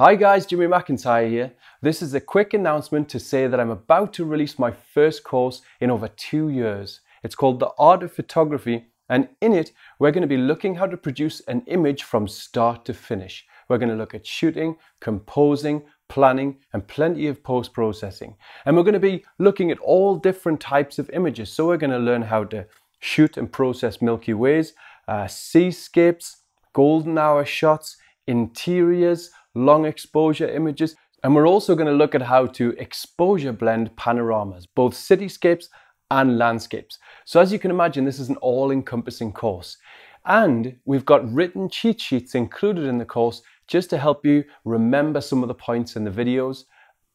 Hi guys, Jimmy McIntyre here. This is a quick announcement to say that I'm about to release my first course in over two years. It's called The Art of Photography and in it we're going to be looking how to produce an image from start to finish. We're going to look at shooting, composing, planning and plenty of post-processing. And we're going to be looking at all different types of images. So we're going to learn how to shoot and process Milky Ways, uh, seascapes, golden hour shots, interiors, long exposure images, and we're also going to look at how to exposure blend panoramas, both cityscapes and landscapes. So as you can imagine, this is an all-encompassing course. And we've got written cheat sheets included in the course just to help you remember some of the points in the videos.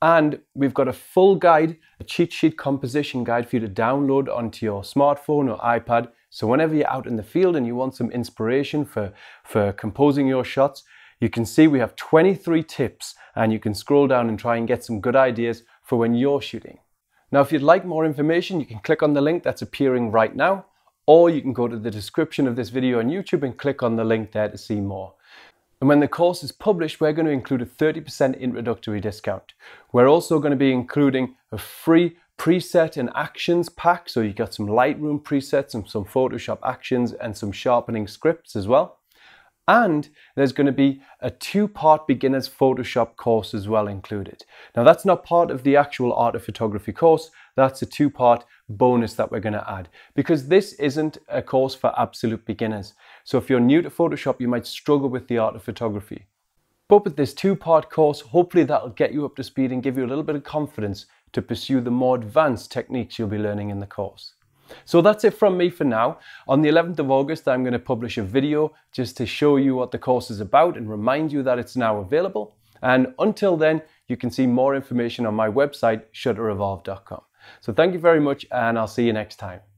And we've got a full guide, a cheat sheet composition guide for you to download onto your smartphone or iPad. So whenever you're out in the field and you want some inspiration for, for composing your shots, you can see we have 23 tips and you can scroll down and try and get some good ideas for when you're shooting. Now, if you'd like more information, you can click on the link that's appearing right now, or you can go to the description of this video on YouTube and click on the link there to see more. And when the course is published, we're going to include a 30% introductory discount. We're also going to be including a free preset and actions pack. So you got some Lightroom presets and some Photoshop actions and some sharpening scripts as well. And there's going to be a two-part beginner's Photoshop course as well included. Now that's not part of the actual art of photography course, that's a two-part bonus that we're going to add because this isn't a course for absolute beginners. So if you're new to Photoshop, you might struggle with the art of photography. But with this two-part course, hopefully that'll get you up to speed and give you a little bit of confidence to pursue the more advanced techniques you'll be learning in the course. So that's it from me for now. On the 11th of August, I'm going to publish a video just to show you what the course is about and remind you that it's now available. And until then, you can see more information on my website, shutterevolve.com. So thank you very much and I'll see you next time.